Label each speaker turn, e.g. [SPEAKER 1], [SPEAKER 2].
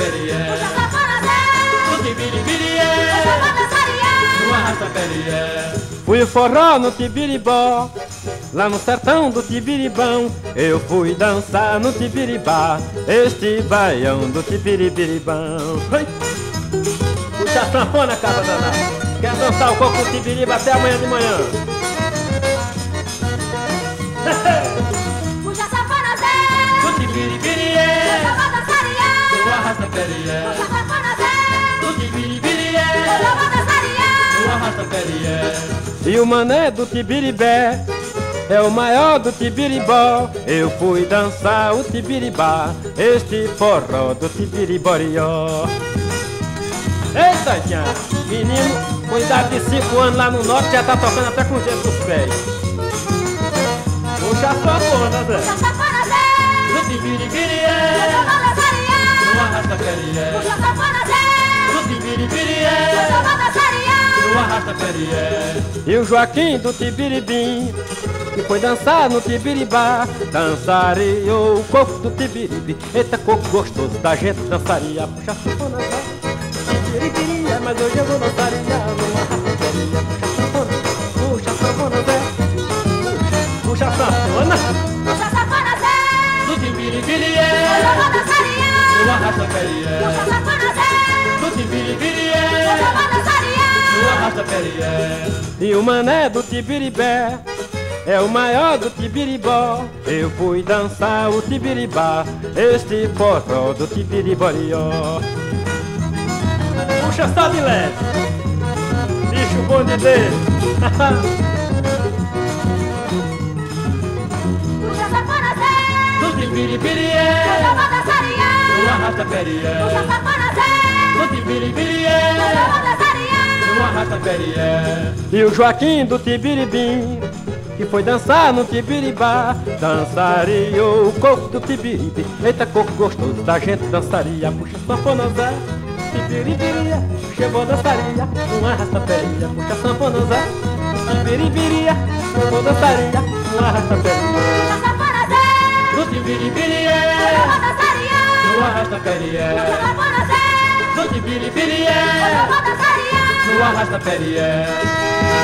[SPEAKER 1] pelié. Puxa a safanazé. No tibiribirié. Puxa a patassarié. No arrasta pelié.
[SPEAKER 2] Fui o forró no Tibiribó, lá no sertão do Tibiribão. Eu fui dançar no Tibiribá, este baião do Tibiribiribão. Puxa a sanfona, cara danada. Quer dançar o coco tibiribá até amanhã de manhã. E o mané do Tibiribé é o maior do Tibiribó. Eu fui dançar o Tibiribá, este forró do Tibiriborió. Eita, Tian! Menino, com idade de 5 anos lá no norte, já tá tocando até com os dedos dos pés. Puxa a sua bunda, Zé.
[SPEAKER 3] Puxa a sanfona, Zé.
[SPEAKER 1] Perié.
[SPEAKER 2] E o Joaquim do Tibiribim, que foi dançar no Tibiribá, dançaria o coco do Tibiribi. Eita, coco gostoso da gente dançaria. Puxa sanfona. Tibiribiria, mas hoje eu vou dançaria numa rapaderia. Puxa a sanfona, puxa sanfona, Zé. Puxa sanfona.
[SPEAKER 3] Puxa sanfona, Zé.
[SPEAKER 1] Do Tibiribirié.
[SPEAKER 3] Eu vou dançar, iê.
[SPEAKER 1] Do arrasta perié.
[SPEAKER 3] Puxa sanfona, Zé.
[SPEAKER 1] Do Tibiribirié.
[SPEAKER 3] Eu
[SPEAKER 1] perié.
[SPEAKER 2] E o mané do Tibiribé é o maior do Tibiribó. Eu fui dançar o Tibiribá, este forró do Tibiriborió. Puxa só de leve, bicho bom de Deus.
[SPEAKER 1] Tibiribirié.
[SPEAKER 3] Eu vou dançar, iê.
[SPEAKER 1] Do arrasta perié.
[SPEAKER 3] Puxa a sanfona, Zé.
[SPEAKER 1] Do Tibiribirié. Do perié.
[SPEAKER 2] E o Joaquim do Tibiribim, que foi dançar no Tibiribá, dançaria o coco do Tibiribi. Eita, coco gostoso, da gente dançaria. Puxa sanfona, Zé, Tibiribiria, chegou dançaria, uma rastaperia. Puxa a sanfona, Zé, Tibiribiria, chegou dançaria, uma rastaperia.
[SPEAKER 1] Do Tibiribirié. Do arrasta
[SPEAKER 3] Puxa a
[SPEAKER 1] perié.
[SPEAKER 3] sanfona, Zé.
[SPEAKER 1] Do Tibiribirié.
[SPEAKER 3] Eu vou dançar, iê.
[SPEAKER 1] Do arrasta perié.